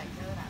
I know that.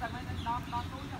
咱们拿拿收一下